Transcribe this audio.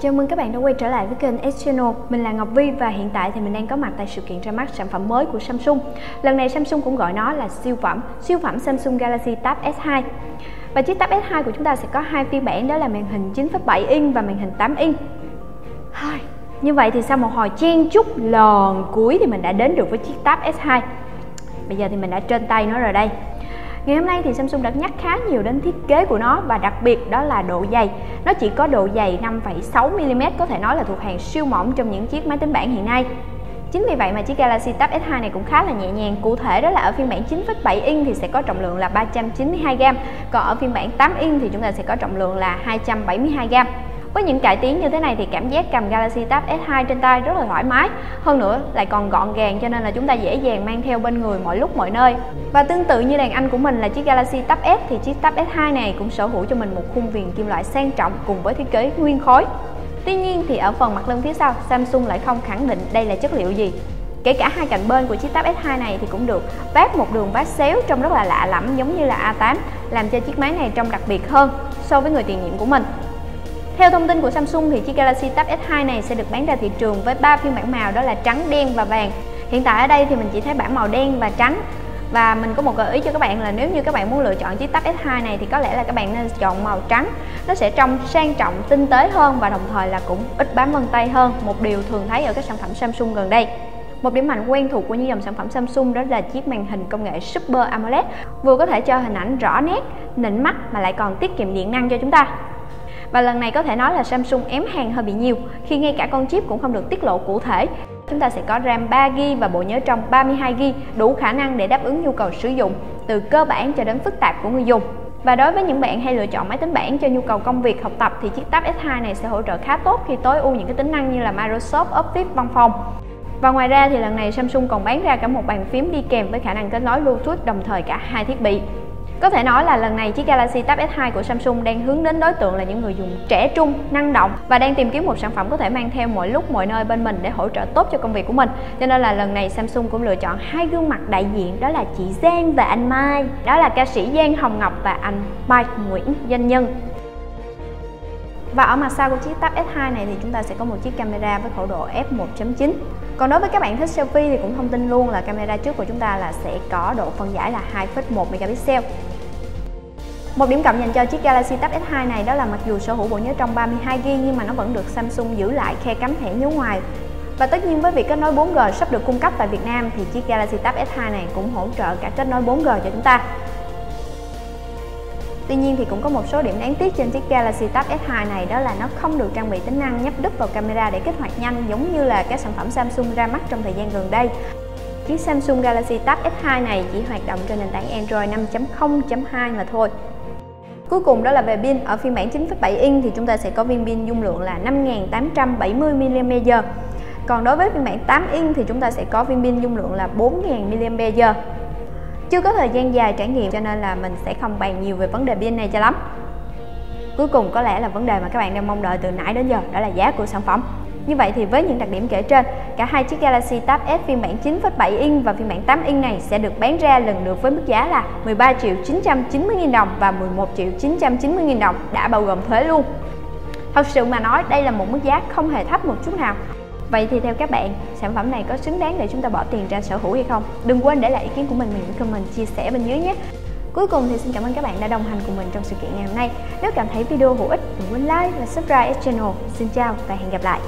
Chào mừng các bạn đã quay trở lại với kênh S Channel. Mình là Ngọc Vi và hiện tại thì mình đang có mặt tại sự kiện ra mắt sản phẩm mới của Samsung. Lần này Samsung cũng gọi nó là siêu phẩm, siêu phẩm Samsung Galaxy Tab S2. Và chiếc Tab S2 của chúng ta sẽ có hai phiên bản đó là màn hình 9,7 inch và màn hình 8 inch. Như vậy thì sau một hồi chen chúc lòn cuối thì mình đã đến được với chiếc Tab S2. Bây giờ thì mình đã trên tay nó rồi đây. Ngày hôm nay thì Samsung đã nhắc khá nhiều đến thiết kế của nó và đặc biệt đó là độ dày. Nó chỉ có độ dày 5,6mm có thể nói là thuộc hàng siêu mỏng trong những chiếc máy tính bảng hiện nay. Chính vì vậy mà chiếc Galaxy Tab S2 này cũng khá là nhẹ nhàng. Cụ thể đó là ở phiên bản 9,7 inch thì sẽ có trọng lượng là 392g, còn ở phiên bản 8 inch thì chúng ta sẽ có trọng lượng là 272g. Với những cải tiến như thế này thì cảm giác cầm Galaxy Tab S2 trên tay rất là thoải mái. Hơn nữa, lại còn gọn gàng cho nên là chúng ta dễ dàng mang theo bên người mọi lúc, mọi nơi. Và tương tự như đàn anh của mình là chiếc Galaxy Tab S thì chiếc Tab S2 này cũng sở hữu cho mình một khung viền kim loại sang trọng cùng với thiết kế nguyên khối. Tuy nhiên thì ở phần mặt lưng phía sau, Samsung lại không khẳng định đây là chất liệu gì. Kể cả hai cạnh bên của chiếc Tab S2 này thì cũng được vát một đường vát xéo trông rất là lạ lẫm giống như là A8 làm cho chiếc máy này trông đặc biệt hơn so với người tiền nhiệm của mình theo thông tin của Samsung thì chiếc Galaxy Tab S2 này sẽ được bán ra thị trường với 3 phiên bản màu đó là trắng, đen và vàng. Hiện tại ở đây thì mình chỉ thấy bản màu đen và trắng. Và mình có một gợi ý cho các bạn là nếu như các bạn muốn lựa chọn chiếc Tab S2 này thì có lẽ là các bạn nên chọn màu trắng. Nó sẽ trông sang trọng, tinh tế hơn và đồng thời là cũng ít bám vân tay hơn, một điều thường thấy ở các sản phẩm Samsung gần đây. Một điểm mạnh quen thuộc của những dòng sản phẩm Samsung đó là chiếc màn hình công nghệ Super AMOLED vừa có thể cho hình ảnh rõ nét, nịnh mắt mà lại còn tiết kiệm điện năng cho chúng ta. Và lần này có thể nói là Samsung ém hàng hơi bị nhiều, khi ngay cả con chip cũng không được tiết lộ cụ thể. Chúng ta sẽ có RAM 3GB và bộ nhớ trong 32GB đủ khả năng để đáp ứng nhu cầu sử dụng, từ cơ bản cho đến phức tạp của người dùng. Và đối với những bạn hay lựa chọn máy tính bảng cho nhu cầu công việc, học tập, thì chiếc Tab S2 này sẽ hỗ trợ khá tốt khi tối ưu những cái tính năng như là Microsoft Office, văn phòng. Và ngoài ra thì lần này Samsung còn bán ra cả một bàn phím đi kèm với khả năng kết nối Bluetooth, đồng thời cả hai thiết bị. Có thể nói là lần này chiếc Galaxy Tab S2 của Samsung đang hướng đến đối tượng là những người dùng trẻ trung, năng động và đang tìm kiếm một sản phẩm có thể mang theo mọi lúc mọi nơi bên mình để hỗ trợ tốt cho công việc của mình. Cho nên là lần này Samsung cũng lựa chọn hai gương mặt đại diện đó là chị Giang và anh Mai. Đó là ca sĩ Giang Hồng Ngọc và anh Mike Nguyễn Danh Nhân. Và ở mặt sau của chiếc Tab S2 này thì chúng ta sẽ có một chiếc camera với khẩu độ f1.9 còn đối với các bạn thích selfie thì cũng thông tin luôn là camera trước của chúng ta là sẽ có độ phân giải là 2,1 megapixel một điểm cộng dành cho chiếc Galaxy Tab S2 này đó là mặc dù sở hữu bộ nhớ trong 32GB nhưng mà nó vẫn được Samsung giữ lại khe cắm thẻ nhớ ngoài. Và tất nhiên với việc kết nối 4G sắp được cung cấp tại Việt Nam thì chiếc Galaxy Tab S2 này cũng hỗ trợ cả kết nối 4G cho chúng ta. Tuy nhiên thì cũng có một số điểm đáng tiếc trên chiếc Galaxy Tab S2 này, đó là nó không được trang bị tính năng nhấp đúp vào camera để kích hoạt nhanh giống như là các sản phẩm Samsung ra mắt trong thời gian gần đây. Chiếc Samsung Galaxy Tab S2 này chỉ hoạt động trên nền tảng Android 5.0.2 mà thôi. Cuối cùng đó là về pin, ở phiên bản 9.7 inch thì chúng ta sẽ có viên pin dung lượng là 5870 mAh. Còn đối với phiên bản 8 inch thì chúng ta sẽ có viên pin dung lượng là 4000 mAh. Chưa có thời gian dài trải nghiệm cho nên là mình sẽ không bàn nhiều về vấn đề pin này cho lắm. Cuối cùng có lẽ là vấn đề mà các bạn đang mong đợi từ nãy đến giờ đó là giá của sản phẩm. Như vậy thì với những đặc điểm kể trên, cả hai chiếc Galaxy Tab S phiên bản 9.7 inch và phiên bản 8 inch này sẽ được bán ra lần lượt với mức giá là 13 triệu 990 000 đồng và 11 triệu 990 000 đồng đã bao gồm thuế luôn. Thật sự mà nói đây là một mức giá không hề thấp một chút nào. Vậy thì theo các bạn, sản phẩm này có xứng đáng để chúng ta bỏ tiền ra sở hữu hay không? Đừng quên để lại ý kiến của mình mình comment chia sẻ bên dưới nhé. Cuối cùng thì xin cảm ơn các bạn đã đồng hành cùng mình trong sự kiện ngày hôm nay. Nếu cảm thấy video hữu ích, đừng quên like và subscribe channel. Xin chào và hẹn gặp lại.